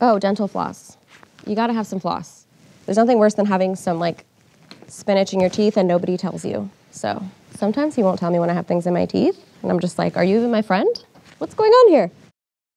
Oh, dental floss. You gotta have some floss. There's nothing worse than having some like spinach in your teeth and nobody tells you. So sometimes he won't tell me when I have things in my teeth. And I'm just like, are you even my friend? What's going on here?